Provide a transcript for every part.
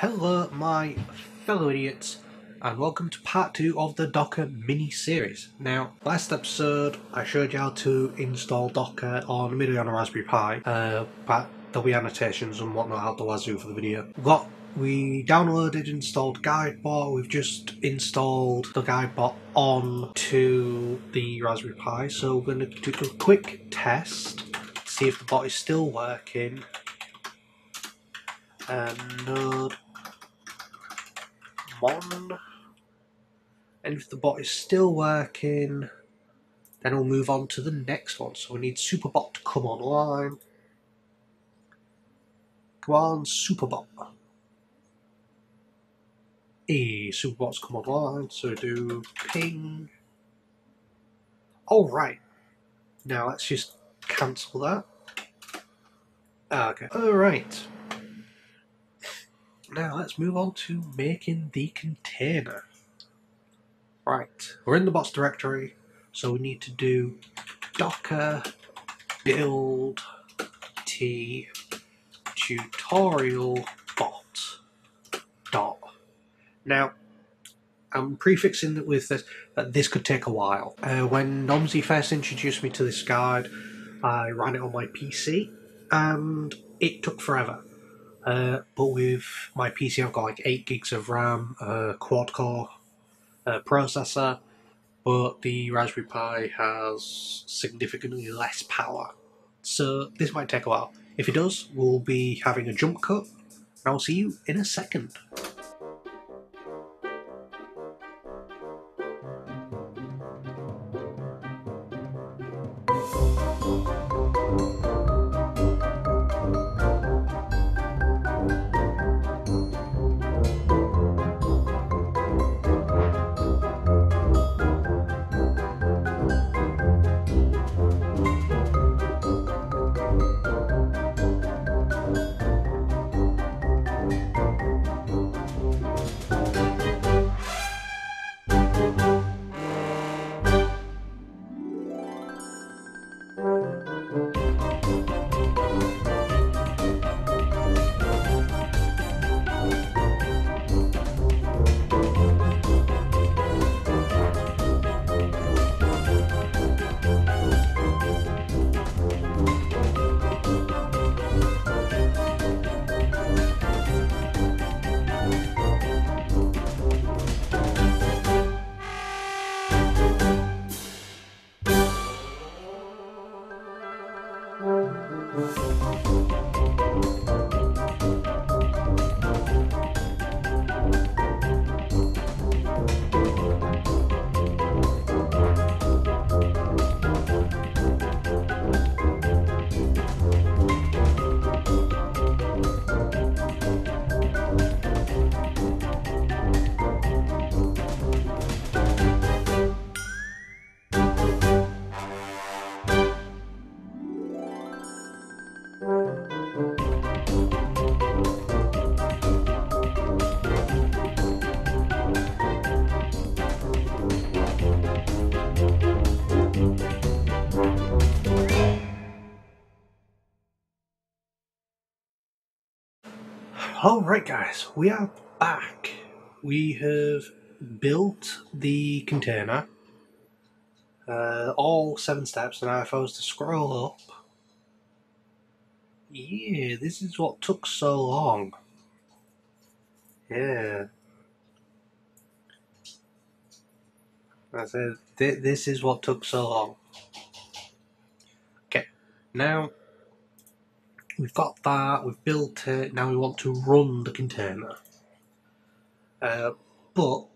Hello, my fellow idiots, and welcome to part two of the Docker mini series. Now, last episode I showed you how to install Docker on immediately on a Raspberry Pi, uh, but there'll be annotations and whatnot out the wazoo for the video. Got we downloaded, installed GuideBot. We've just installed the GuideBot on to the Raspberry Pi. So we're going to do a quick test, see if the bot is still working. And node mon. And if the bot is still working, then we'll move on to the next one. So we need Superbot to come online. Come on, Superbot. A Superbot's come online, so do ping. Alright. Now let's just cancel that. Ah, okay. Alright. Now let's move on to making the container. Right, we're in the bots directory, so we need to do docker build t tutorial bot dot. Now, I'm prefixing it with this that this could take a while. Uh, when Nomsy first introduced me to this guide, I ran it on my PC, and it took forever. Uh, but with my PC, I've got like 8 gigs of RAM, uh, quad core uh, processor, but the Raspberry Pi has significantly less power. So this might take a while. If it does, we'll be having a jump cut, and I'll see you in a second. Alright guys, we are back. We have built the container. Uh, all seven steps, and if I was to scroll up... Yeah, this is what took so long. Yeah. I said, th this is what took so long. Okay, now we've got that, we've built it, now we want to run the container. Uh, but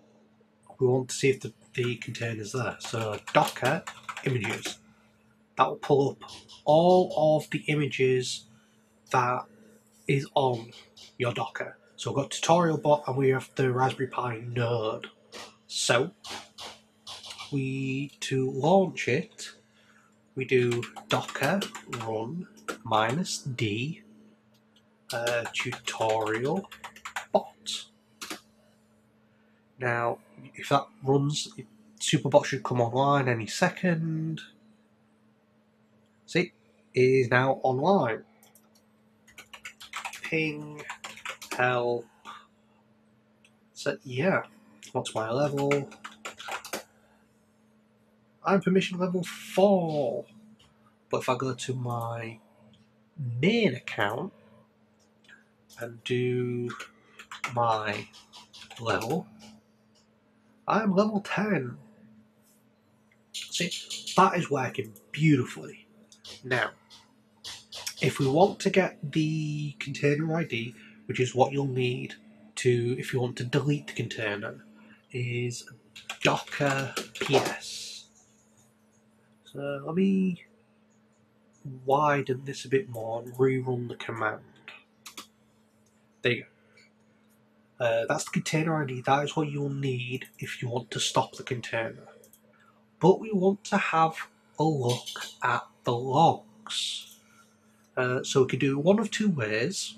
we want to see if the, the container's there. So Docker images. That will pull up all of the images that is on your Docker. So we've got tutorial bot and we have the Raspberry Pi node. So we to launch it, we do docker run minus d uh, tutorial bot. Now, if that runs, Superbot should come online any second. See, it is now online. Ping help So yeah, what's my level? I'm permission level 4. But if I go to my main account and do my level, I'm level 10. See, that is working beautifully. Now, if we want to get the container ID, which is what you'll need to, if you want to delete the container, is docker ps. So let me widen this a bit more and rerun the command. There you go. Uh, that's the container ID. That is what you'll need if you want to stop the container. But we want to have a look at the logs. Uh, so we can do one of two ways.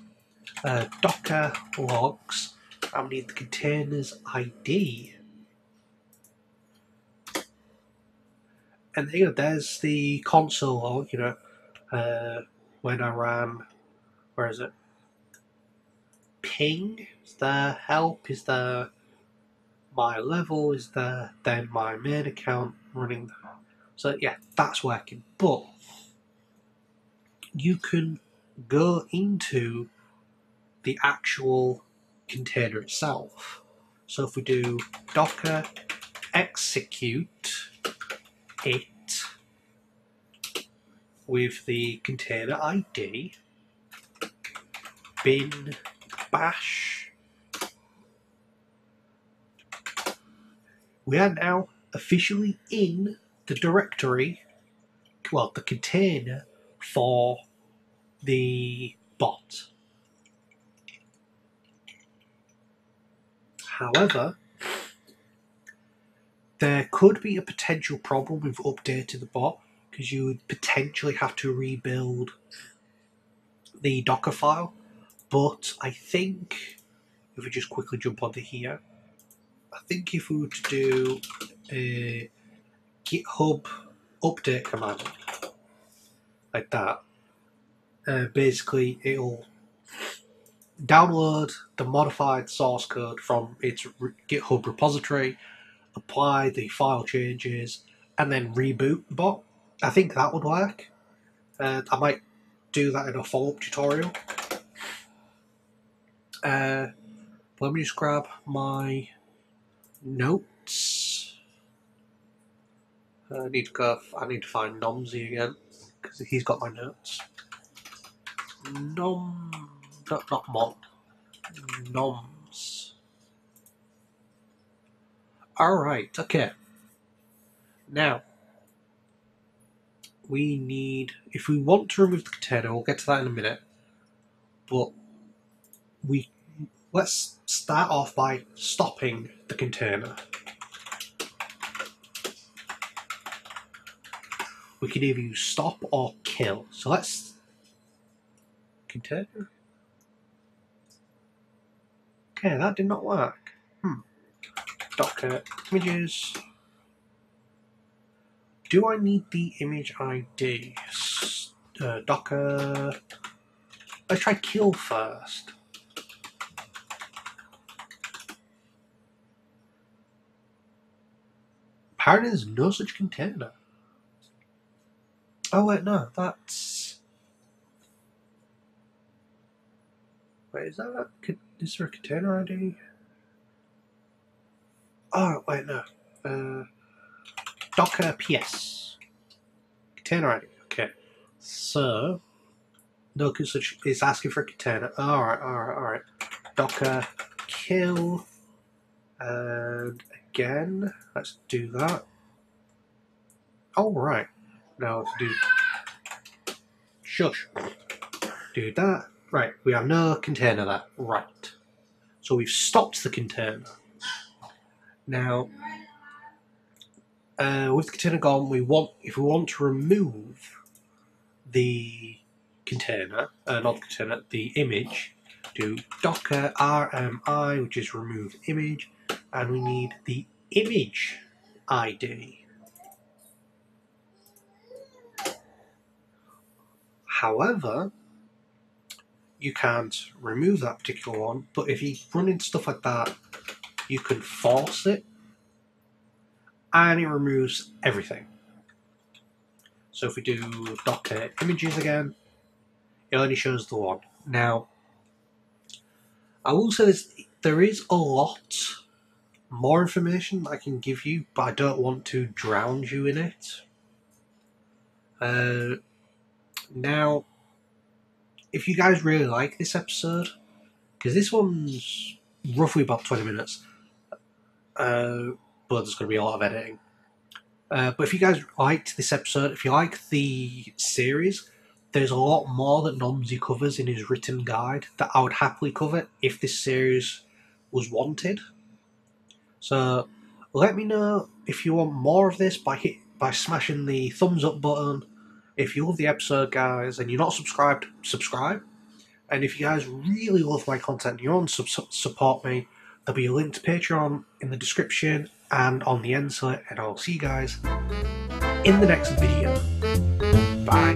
Uh, Docker logs, and we need the container's ID. And there you go, there's the console log, you know, uh, when I ran, where is it? Ping, is there help, is there my level, is there then my main account running. So yeah, that's working. But you can go into the actual container itself. So if we do docker execute it with the container ID bin bash. We are now officially in the directory, well, the container for the bot. However, there could be a potential problem with updating the bot because you would potentially have to rebuild the Docker file. But I think if we just quickly jump onto here, I think if we were to do a GitHub update command like that, uh, basically it'll download the modified source code from its GitHub repository, apply the file changes, and then reboot the bot. I think that would work. Uh, I might do that in a follow-up tutorial. Uh, let me just grab my notes. I need to go. I need to find Nomsy again because he's got my notes. Nom, not not Mon. Noms. All right. Okay. Now we need, if we want to remove the container, we'll get to that in a minute, but we let's start off by stopping the container. We can either use stop or kill. So let's container. Okay, that did not work. Hmm. Docker images. Do I need the image ID? Uh, Docker. Let's try kill first. Apparently there's no such container. Oh wait, no, that's... Wait, is that... Is there a container ID? Oh, wait, no. Uh, Docker PS. Container ID. Okay. So, Docker is asking for a container. Alright, alright, alright. Docker kill. And again, let's do that. Alright. Now let's do shush. Do that. Right, we have no container that. Right. So we've stopped the container. Now uh, with the container gone, we want if we want to remove the container, uh, not the container, the image, do docker rmi, which is remove image, and we need the image ID. However, you can't remove that particular one, but if you run into stuff like that, you can force it, and it removes everything. So if we do Docker images again, it only shows the one. Now, I will say this, there is a lot more information I can give you, but I don't want to drown you in it. Uh, now, if you guys really like this episode, because this one's roughly about 20 minutes, uh, but there's going to be a lot of editing. Uh, but if you guys liked this episode, if you like the series, there's a lot more that Nomsy covers in his written guide that I would happily cover if this series was wanted. So let me know if you want more of this by hit by smashing the thumbs up button. If you love the episode, guys, and you're not subscribed, subscribe. And if you guys really love my content and you want to support me, there'll be a link to Patreon in the description and on the end and I'll see you guys in the next video. Bye.